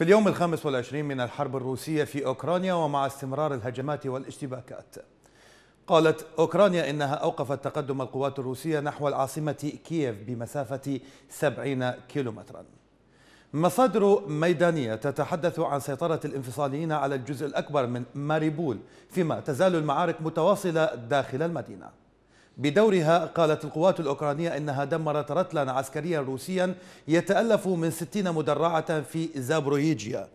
في اليوم الخامس والعشرين من الحرب الروسية في أوكرانيا ومع استمرار الهجمات والاشتباكات. قالت أوكرانيا إنها أوقفت تقدم القوات الروسية نحو العاصمة كييف بمسافة 70 كيلومترا. مصادر ميدانية تتحدث عن سيطرة الانفصاليين على الجزء الأكبر من ماريبول فيما تزال المعارك متواصلة داخل المدينة. بدورها قالت القوات الأوكرانية إنها دمرت رتلا عسكريا روسيا يتألف من 60 مدرعة في زابرويجيا.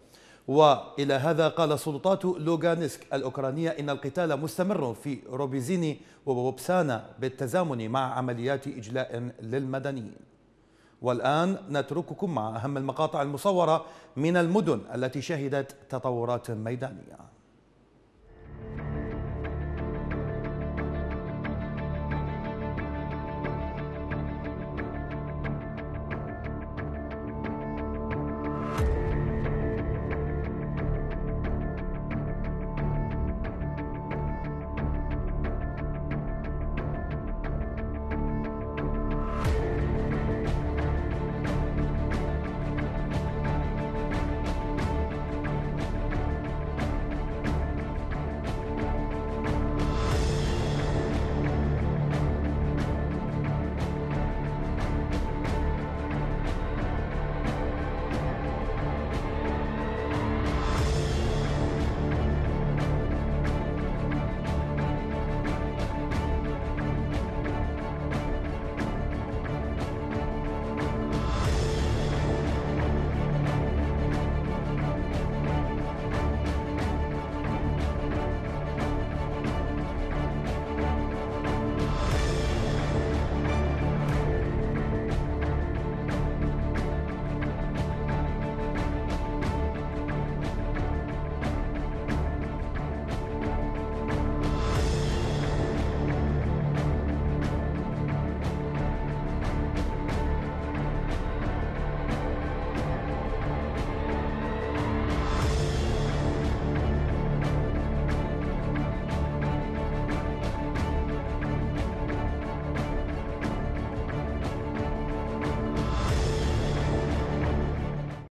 وإلى هذا قال سلطات لوغانسك الأوكرانية إن القتال مستمر في روبيزيني وبوبسانا بالتزامن مع عمليات إجلاء للمدنيين. والآن نترككم مع أهم المقاطع المصورة من المدن التي شهدت تطورات ميدانية.